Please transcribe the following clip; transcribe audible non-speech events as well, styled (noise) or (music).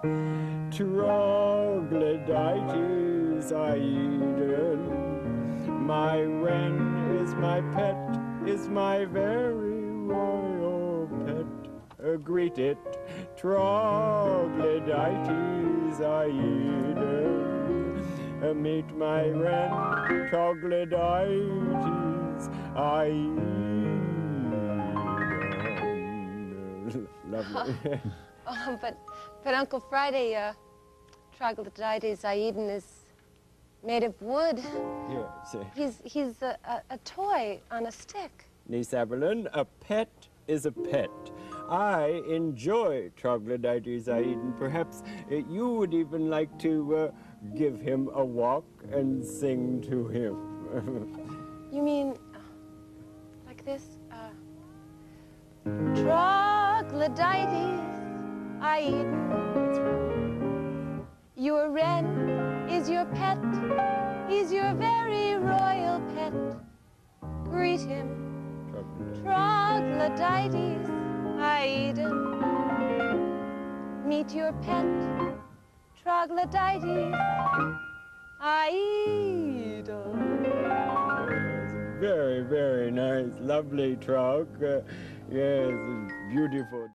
Troglodytes aedon. My wren is my pet, is my very royal pet. Uh, greet it, Troglodytes aedon. Uh, meet my wren, Troglodytes aedon. (laughs) Lovely. (laughs) Oh, (laughs) but, but Uncle Friday, uh, Troglodytes aedon is made of wood. yes. He's, he's a, a, a toy on a stick. Niece Aberlin, a pet is a pet. I enjoy Troglodytes aedon. Perhaps uh, you would even like to uh, give him a walk and sing to him. (laughs) You mean uh, like this? Uh, Troglodytes aedon. Your wren is your pet. He's your very royal pet. Greet him, Troglodytes aedon. Meet your pet, Troglodytes aedon. Very, very nice. Lovely trog. Uh, yes, beautiful.